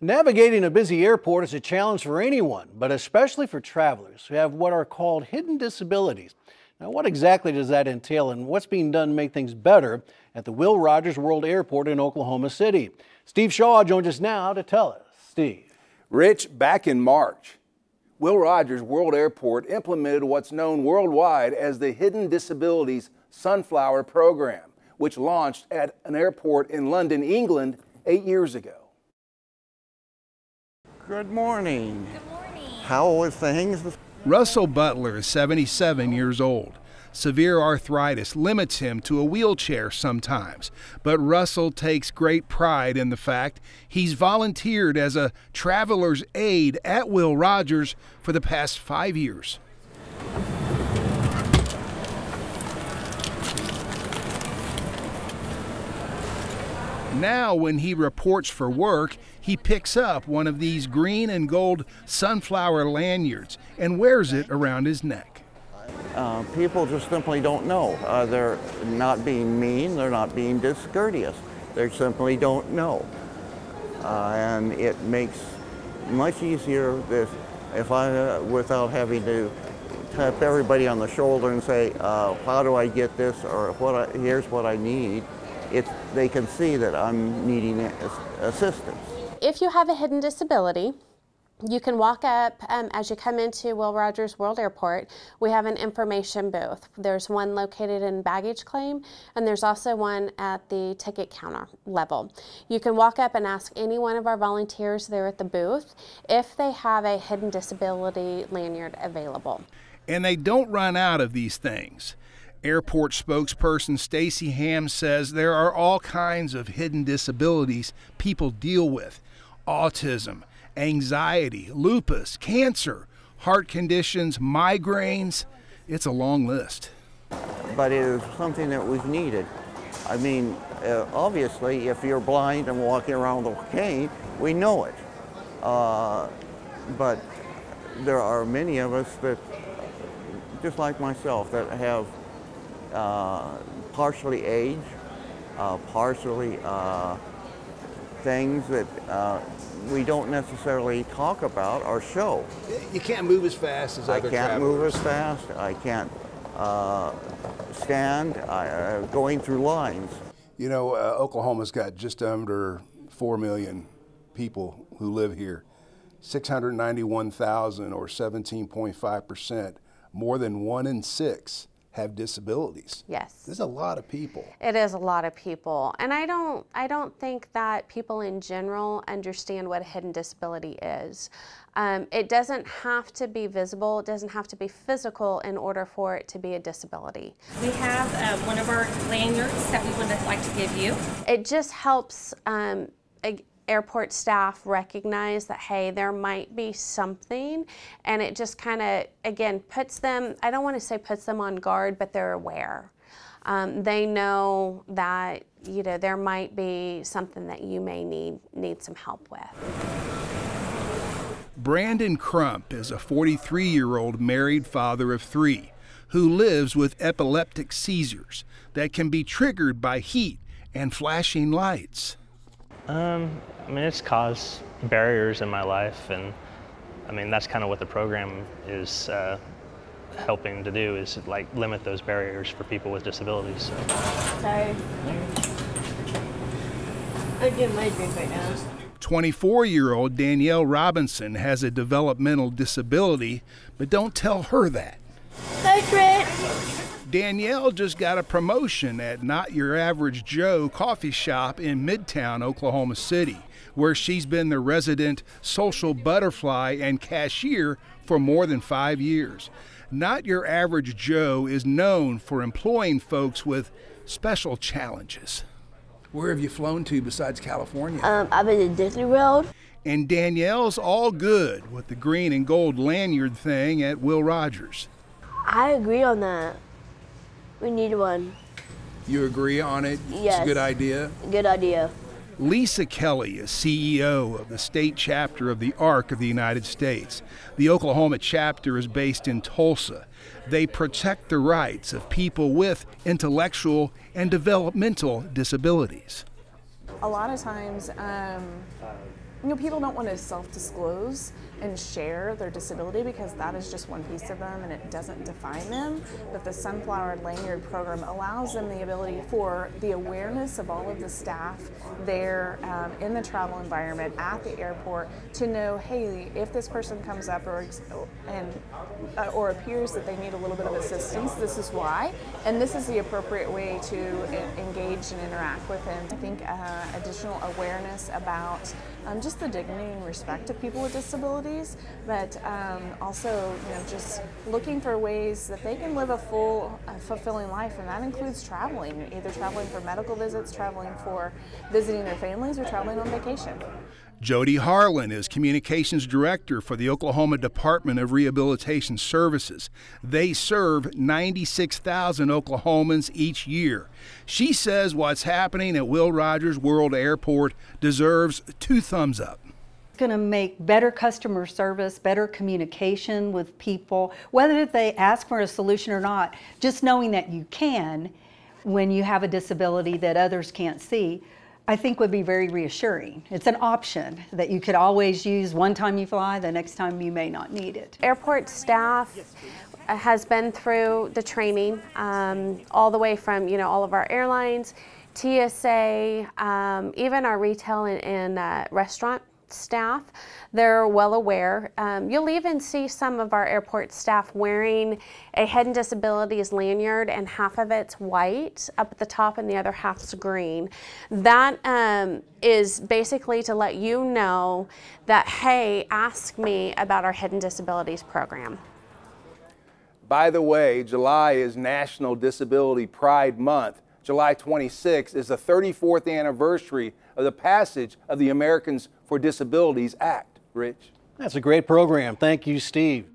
Navigating a busy airport is a challenge for anyone, but especially for travelers who have what are called hidden disabilities. Now, what exactly does that entail and what's being done to make things better at the Will Rogers World Airport in Oklahoma City? Steve Shaw joins us now to tell us. Steve. Rich, back in March, Will Rogers World Airport implemented what's known worldwide as the Hidden Disabilities Sunflower Program, which launched at an airport in London, England, eight years ago. Good morning. Good morning. How are things? Russell Butler is 77 years old. Severe arthritis limits him to a wheelchair sometimes, but Russell takes great pride in the fact he's volunteered as a traveler's aide at Will Rogers for the past five years. Now, when he reports for work, he picks up one of these green and gold sunflower lanyards and wears it around his neck. Uh, people just simply don't know. Uh, they're not being mean, they're not being discourteous. They simply don't know. Uh, and it makes much easier if, if I, uh, without having to tap everybody on the shoulder and say, uh, how do I get this, or what I, here's what I need, it, they can see that I'm needing assistance. If you have a hidden disability, you can walk up um, as you come into Will Rogers World Airport. We have an information booth. There's one located in baggage claim, and there's also one at the ticket counter level. You can walk up and ask any one of our volunteers there at the booth if they have a hidden disability lanyard available. And they don't run out of these things. Airport spokesperson Stacy Ham says there are all kinds of hidden disabilities people deal with autism, anxiety, lupus, cancer, heart conditions, migraines. It's a long list. But it is something that we've needed. I mean, uh, obviously, if you're blind and walking around with a cane, we know it. Uh, but there are many of us that, just like myself, that have partially age, uh, partially uh, things that uh, we don't necessarily talk about or show. You can't move as fast as I other can't travelers. move as fast. I can't uh, stand uh, going through lines. You know, uh, Oklahoma's got just under 4 million people who live here. 691,000 or 17.5%, more than one in six have disabilities. Yes. There's a lot of people. It is a lot of people. And I don't I don't think that people in general understand what a hidden disability is. Um, it doesn't have to be visible, it doesn't have to be physical in order for it to be a disability. We have uh, one of our lanyards that we would like to give you. It just helps um, airport staff recognize that, hey, there might be something, and it just kind of, again, puts them, I don't want to say puts them on guard, but they're aware. Um, they know that, you know, there might be something that you may need, need some help with. Brandon Crump is a 43 year old married father of three who lives with epileptic seizures that can be triggered by heat and flashing lights. Um, I mean, it's caused barriers in my life, and I mean, that's kind of what the program is uh, helping to do is like limit those barriers for people with disabilities. So. Sorry. I get my drink right now. 24 year old Danielle Robinson has a developmental disability, but don't tell her that. Hi, Trent. Danielle just got a promotion at Not Your Average Joe coffee shop in Midtown, Oklahoma City, where she's been the resident social butterfly and cashier for more than five years. Not Your Average Joe is known for employing folks with special challenges. Where have you flown to besides California? Um, I've been to Disney World. And Danielle's all good with the green and gold lanyard thing at Will Rogers. I agree on that. We need one. You agree on it? It's Yes. a good idea. Good idea. Lisa Kelly is CEO of the state chapter of the ARC of the United States. The Oklahoma chapter is based in Tulsa. They protect the rights of people with intellectual and developmental disabilities. a lot of times um, you know, people don't want to self-disclose and share their disability because that is just one piece of them and it doesn't define them. But the Sunflower Lanyard program allows them the ability for the awareness of all of the staff there um, in the travel environment at the airport to know, hey, if this person comes up or and uh, or appears that they need a little bit of assistance, this is why, and this is the appropriate way to engage and interact with them. I think uh, additional awareness about um, just the dignity and respect of people with disabilities, but um, also you know just looking for ways that they can live a full, uh, fulfilling life, and that includes traveling, either traveling for medical visits, traveling for visiting their families, or traveling on vacation. Jody Harlan is Communications Director for the Oklahoma Department of Rehabilitation Services. They serve 96,000 Oklahomans each year. She says what's happening at Will Rogers World Airport deserves two thumbs up going to make better customer service, better communication with people, whether they ask for a solution or not. Just knowing that you can when you have a disability that others can't see I think would be very reassuring. It's an option that you could always use one time you fly, the next time you may not need it. Airport staff has been through the training um, all the way from you know all of our airlines, TSA, um, even our retail and, and uh, restaurant staff. They're well aware. Um, you'll even see some of our airport staff wearing a hidden disabilities lanyard and half of it's white up at the top and the other half's green. That um, is basically to let you know that, hey, ask me about our hidden disabilities program. By the way, July is National Disability Pride Month. July 26th is the 34th anniversary of the passage of the Americans for Disabilities Act. Rich? That's a great program. Thank you, Steve.